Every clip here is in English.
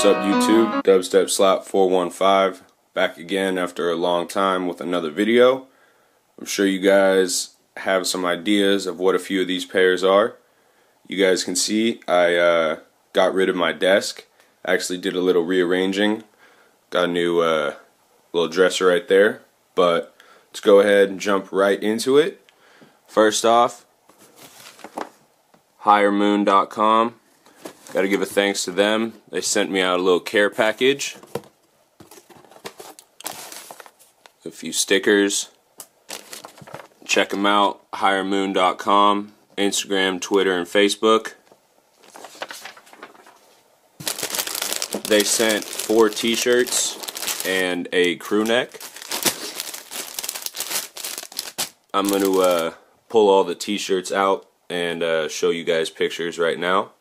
What's up YouTube? Dubstep Slap 415 back again after a long time with another video. I'm sure you guys have some ideas of what a few of these pairs are. You guys can see I uh, got rid of my desk. Actually did a little rearranging. Got a new uh, little dresser right there. But let's go ahead and jump right into it. First off, highermoon.com. Got to give a thanks to them. They sent me out a little care package. A few stickers. Check them out. Highermoon.com. Instagram, Twitter, and Facebook. They sent four t-shirts and a crew neck. I'm going to uh, pull all the t-shirts out and uh, show you guys pictures right now.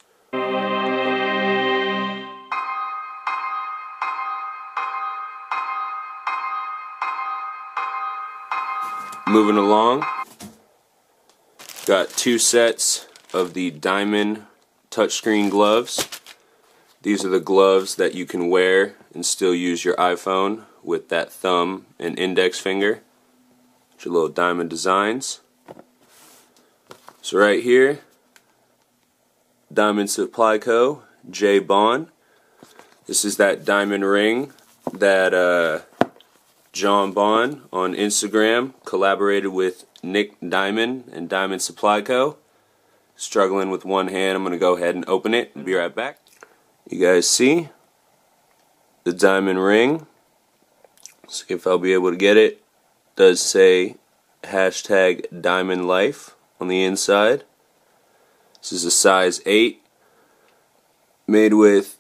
Moving along, got two sets of the Diamond touchscreen gloves. These are the gloves that you can wear and still use your iPhone with that thumb and index finger. Your little diamond designs. So right here, Diamond Supply Co. J.Ban. This is that diamond ring that uh, John Bond on Instagram collaborated with Nick Diamond and Diamond Supply Co. Struggling with one hand, I'm going to go ahead and open it and be right back. You guys see the diamond ring. See if I'll be able to get it. Does say hashtag diamond life on the inside. This is a size 8 made with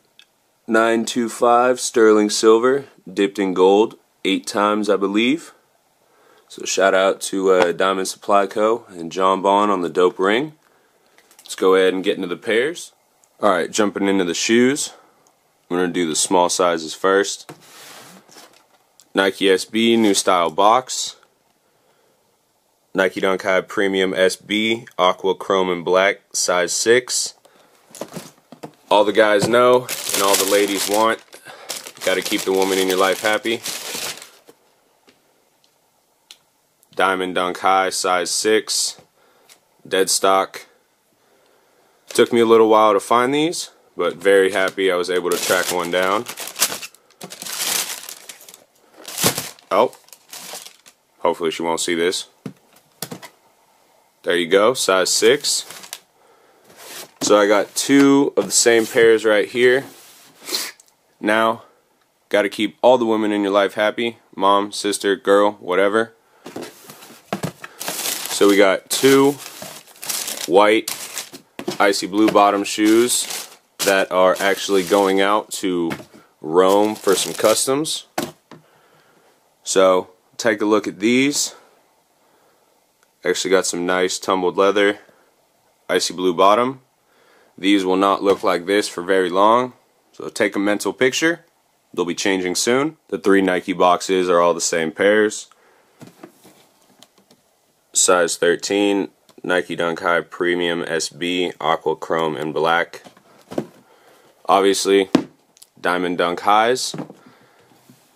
925 sterling silver dipped in gold eight times, I believe. So shout out to uh, Diamond Supply Co. and John Bond on the dope ring. Let's go ahead and get into the pairs. Alright, jumping into the shoes. I'm going to do the small sizes first. Nike SB New Style Box. Nike Dunk High Premium SB Aqua Chrome and Black size 6. All the guys know and all the ladies want. Got to keep the woman in your life happy. Diamond Dunk High, size 6, dead stock. Took me a little while to find these, but very happy I was able to track one down. Oh, hopefully she won't see this. There you go, size 6. So I got two of the same pairs right here. Now, got to keep all the women in your life happy. Mom, sister, girl, whatever. So we got two white icy blue bottom shoes that are actually going out to Rome for some customs. So take a look at these. Actually got some nice tumbled leather, icy blue bottom. These will not look like this for very long. So take a mental picture. They'll be changing soon. The three Nike boxes are all the same pairs size 13 Nike Dunk High Premium SB Aqua Chrome and Black. Obviously Diamond Dunk Highs.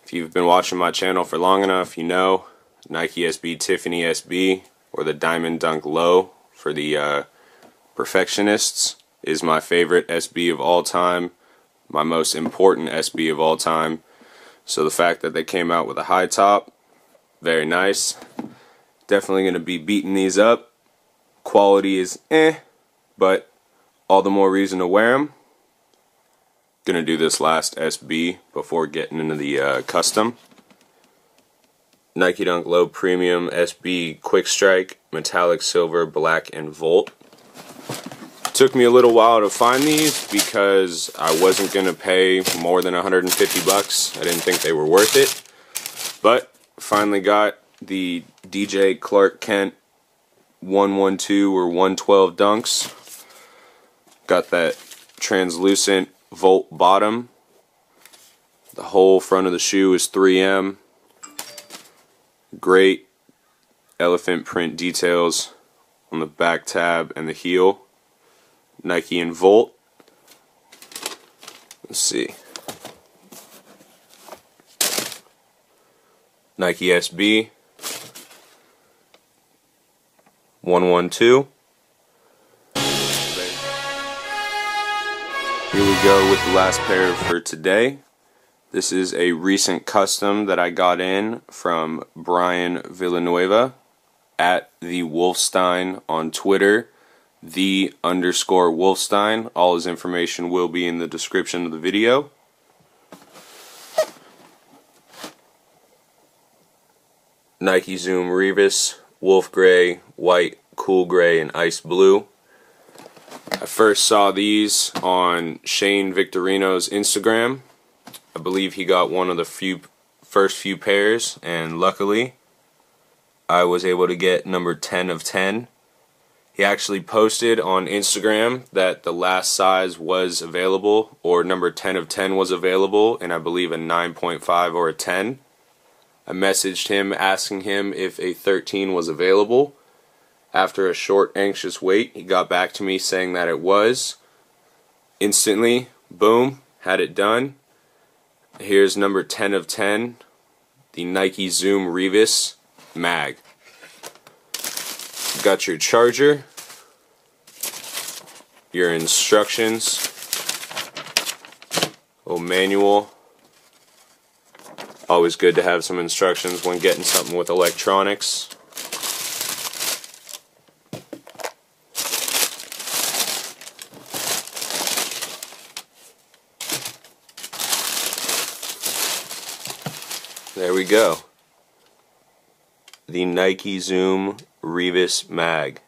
If you've been watching my channel for long enough you know Nike SB Tiffany SB or the Diamond Dunk Low for the uh, perfectionists is my favorite SB of all time my most important SB of all time. So the fact that they came out with a high top very nice Definitely going to be beating these up. Quality is eh, but all the more reason to wear them. Going to do this last SB before getting into the uh, custom. Nike Dunk Low Premium SB Quick Strike Metallic Silver Black and Volt. Took me a little while to find these because I wasn't going to pay more than 150 bucks. I didn't think they were worth it. But finally got the DJ Clark Kent 112 or 112 dunks. Got that translucent volt bottom. The whole front of the shoe is 3M. Great elephant print details on the back tab and the heel. Nike and Volt. Let's see. Nike SB. 112. Here we go with the last pair for today. This is a recent custom that I got in from Brian Villanueva at the Wolfstein on Twitter, the underscore Wolfstein. All his information will be in the description of the video. Nike Zoom Revis, Wolf Gray, White, Cool Gray, and Ice Blue. I first saw these on Shane Victorino's Instagram. I believe he got one of the few first few pairs, and luckily I was able to get number 10 of 10. He actually posted on Instagram that the last size was available, or number 10 of 10 was available, and I believe a 9.5 or a 10. I messaged him asking him if a 13 was available. After a short, anxious wait, he got back to me saying that it was. Instantly, boom, had it done. Here's number 10 of 10, the Nike Zoom Revis mag. Got your charger, your instructions, little manual. Always good to have some instructions when getting something with electronics. There we go. The Nike Zoom Revis Mag.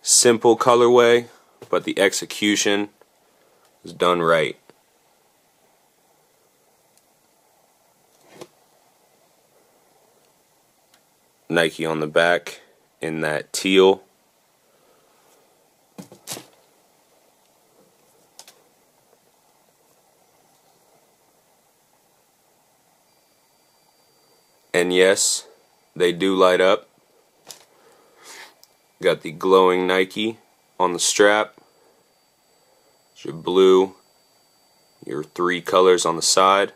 Simple colorway, but the execution is done right. Nike on the back in that teal. And yes, they do light up. Got the glowing Nike on the strap. Your blue, your three colors on the side.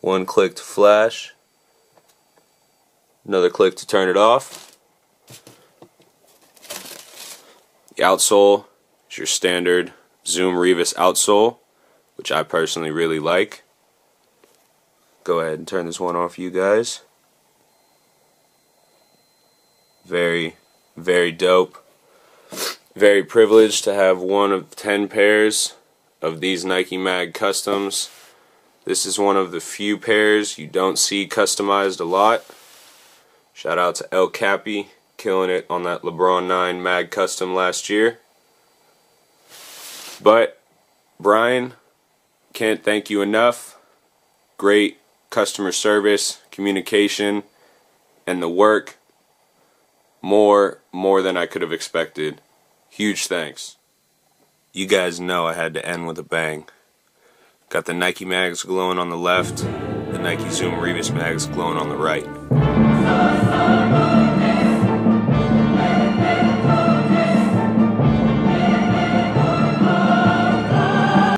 One click to flash. Another click to turn it off. The outsole is your standard Zoom Revis outsole, which I personally really like. Go ahead and turn this one off, you guys. Very, very dope. Very privileged to have one of 10 pairs of these Nike Mag Customs. This is one of the few pairs you don't see customized a lot. Shout out to El Cappy, killing it on that LeBron 9 Mag Custom last year. But, Brian, can't thank you enough. Great customer service, communication, and the work. More, more than I could have expected. Huge thanks. You guys know I had to end with a bang. Got the Nike mags glowing on the left, the Nike Zoom Revis mags glowing on the right.